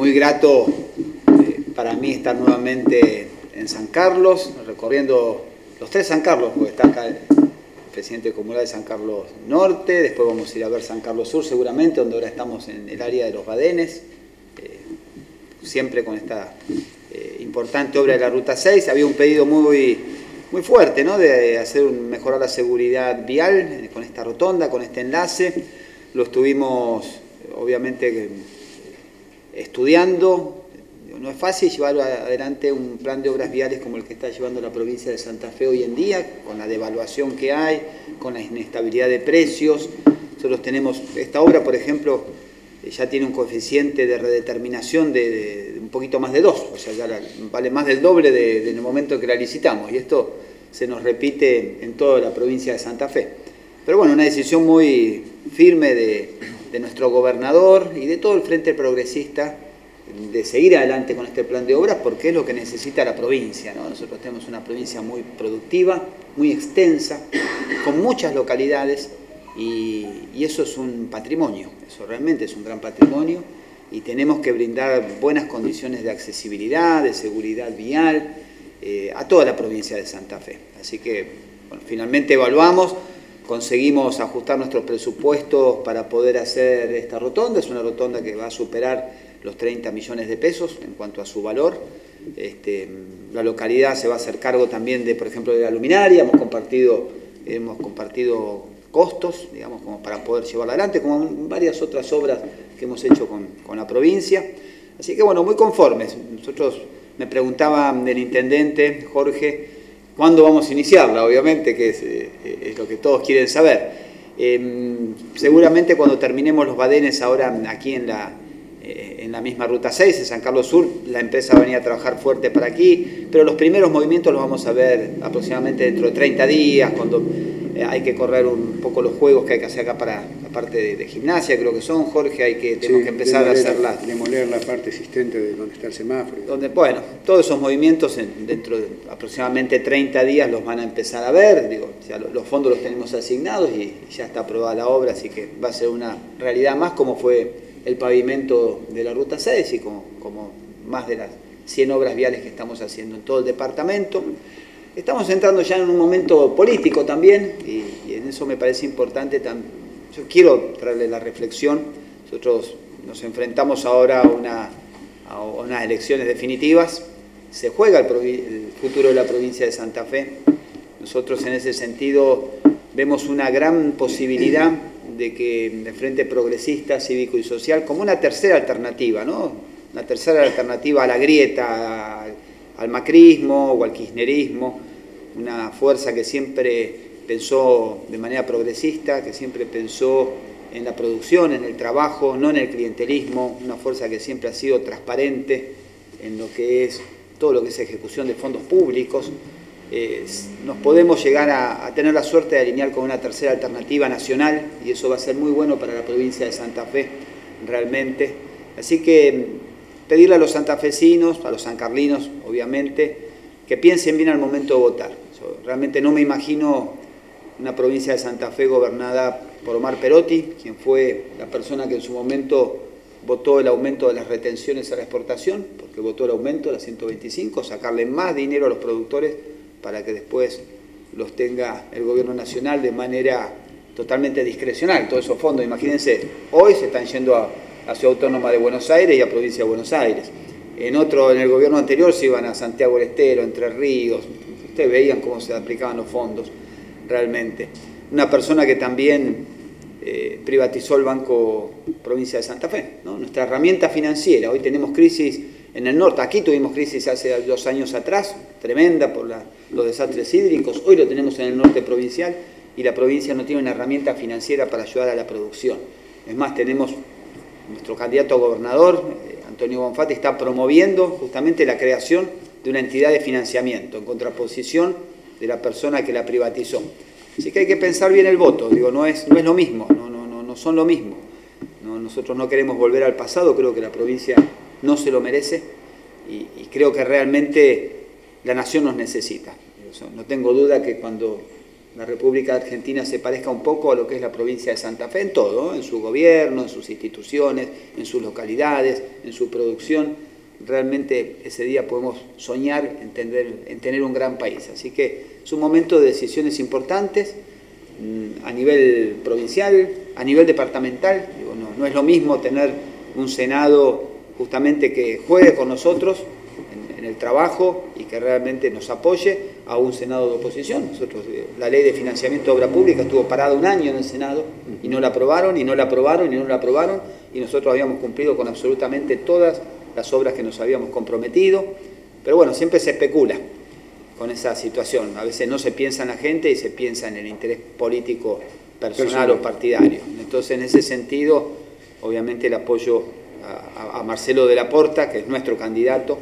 muy grato eh, para mí estar nuevamente en San Carlos, recorriendo los tres San Carlos, porque está acá el presidente comunal de San Carlos Norte, después vamos a ir a ver San Carlos Sur seguramente, donde ahora estamos en el área de los Badenes, eh, siempre con esta eh, importante obra de la Ruta 6. Había un pedido muy, muy fuerte, ¿no? De hacer mejorar la seguridad vial con esta rotonda, con este enlace. Lo estuvimos, obviamente, estudiando. No es fácil llevar adelante un plan de obras viales como el que está llevando la provincia de Santa Fe hoy en día, con la devaluación que hay, con la inestabilidad de precios. Nosotros tenemos, esta obra, por ejemplo, ya tiene un coeficiente de redeterminación de, un poquito más de dos, o sea, ya vale más del doble de, en el momento que la licitamos, y esto se nos repite en toda la provincia de Santa Fe. Pero bueno, una decisión muy firme de, de nuestro gobernador y de todo el Frente Progresista de seguir adelante con este plan de obras porque es lo que necesita la provincia. Nosotros tenemos una provincia muy productiva, muy extensa, con muchas localidades y, eso es un patrimonio, eso realmente es un gran patrimonio y tenemos que brindar buenas condiciones de accesibilidad, de seguridad vial eh, a toda la provincia de Santa Fe. Así que finalmente evaluamos conseguimos ajustar nuestros presupuestos para poder hacer esta rotonda. Es una rotonda que va a superar los 30 millones de pesos en cuanto a su valor. Este, la localidad se va a hacer cargo también de, por ejemplo, de la luminaria. Hemos compartido, hemos compartido costos, digamos, como para poder llevarla adelante, como varias otras obras que hemos hecho con, con la provincia. Así que, bueno, muy conformes. Nosotros, me preguntaba el intendente, Jorge, ¿Cuándo vamos a iniciarla? Obviamente, que es, eh, lo que todos quieren saber. Em, seguramente cuando terminemos los badenes ahora aquí en la, eh, en la misma Ruta 6, en San Carlos Sur, la empresa va a venir a trabajar fuerte para aquí, pero los primeros movimientos los vamos a ver aproximadamente dentro de 30 días, cuando eh, hay que correr un poco los juegos que hay que hacer acá para la parte de, gimnasia, creo que son, Jorge, hay que, tenemos que empezar a hacerla. Demoler la parte existente de donde está el semáforo. Donde, bueno, todos esos movimientos dentro de aproximadamente 30 días los van a empezar a ver, digo, los, fondos los tenemos asignados y, ya está aprobada la obra, así que va a ser una realidad más como fue el pavimento de la Ruta 6 y como, como más de las 100 obras viales que estamos haciendo en todo el departamento. Estamos entrando ya en un momento político también y, en eso me parece importante. yo quiero traerle la reflexión. Nosotros nos enfrentamos ahora a, unas elecciones definitivas. Se juega el, futuro de la provincia de Santa Fe. Nosotros en ese sentido vemos una gran posibilidad de que el Frente Progresista, Cívico y Social, como una tercera alternativa, ¿no? Una tercera alternativa a la grieta, macrismo o al kirchnerismo, una fuerza que siempre pensó de manera progresista, que siempre pensó en la producción, en el trabajo, no en el clientelismo, una fuerza que siempre ha sido transparente en lo que es todo lo que es ejecución de fondos públicos. nos podemos llegar a, tener la suerte de alinear con una tercera alternativa nacional y eso va a ser muy bueno para la provincia de Santa Fe, realmente. Así que pedirle a los santafesinos, a los sancarlinos, obviamente, que piensen bien al momento de votar. realmente no me imagino una provincia de Santa Fe gobernada por Omar Perotti, quien fue la persona que en su momento votó el aumento de las retenciones a la exportación, porque votó el aumento de las 125, sacarle más dinero a los productores para que después los tenga el gobierno nacional de manera totalmente discrecional, todos esos fondos. Imagínense, hoy se están yendo a a Ciudad Autónoma de Buenos Aires y a Provincia de Buenos Aires. En otro, en el gobierno anterior se iban a Santiago del Estero, Entre Ríos. Ustedes veían cómo se aplicaban los fondos realmente. Una persona que también eh, privatizó el Banco Provincia de Santa Fe, nuestra herramienta financiera. Hoy tenemos crisis en el norte, aquí tuvimos crisis hace dos años atrás, tremenda por los desastres hídricos, hoy lo tenemos en el norte provincial y la provincia no tiene una herramienta financiera para ayudar a la producción. Es más, tenemos nuestro candidato a gobernador, eh, Antonio Bonfatti, está promoviendo justamente la creación de una entidad de financiamiento en contraposición de la persona que la privatizó. Así que hay que pensar bien el voto, digo, no es, no es lo mismo, no, no, no, no son lo mismo. nosotros no queremos volver al pasado, creo que la provincia no se lo merece y, y creo que realmente la nación nos necesita. No tengo duda que cuando la República Argentina se parezca un poco a lo que es la provincia de Santa Fe en todo, en su gobierno, en sus instituciones, en sus localidades, en su producción. Realmente ese día podemos soñar en tener, en tener un gran país. Así que es un momento de decisiones importantes mm, a nivel provincial, a nivel departamental. no es lo mismo tener un Senado justamente que juegue con nosotros en el trabajo y que realmente nos apoye a un Senado de oposición. Nosotros, eh, la ley de financiamiento de obra pública estuvo parada un año en el Senado y no la aprobaron, y no la aprobaron, y no la aprobaron, y nosotros habíamos cumplido con absolutamente todas las obras que nos habíamos comprometido. Pero bueno, siempre se especula con esa situación. A veces no se piensa en la gente y se piensa en el interés político personal, o partidario. Entonces, en ese sentido, obviamente el apoyo a, a Marcelo de la Porta, que es nuestro candidato,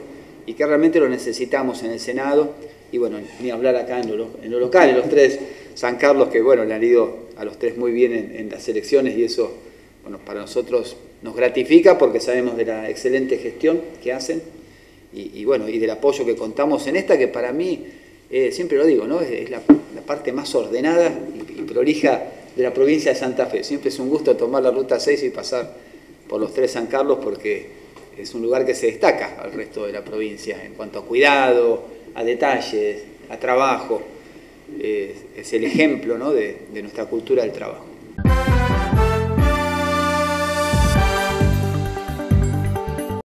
y que realmente lo necesitamos en el Senado, y bueno, ni hablar acá en lo, en lo local, en los tres San Carlos, que bueno, le han ido a los tres muy bien en, las elecciones y eso, bueno, para nosotros nos gratifica porque sabemos de la excelente gestión que hacen y, bueno, y del apoyo que contamos en esta, que para mí, eh, siempre lo digo, ¿no? es, la, parte más ordenada y, y prolija de la provincia de Santa Fe. Siempre es un gusto tomar la ruta 6 y pasar por los tres San Carlos porque es un lugar que se destaca al resto de la provincia en cuanto a cuidado, a detalles, a trabajo. es el ejemplo de nuestra cultura del trabajo.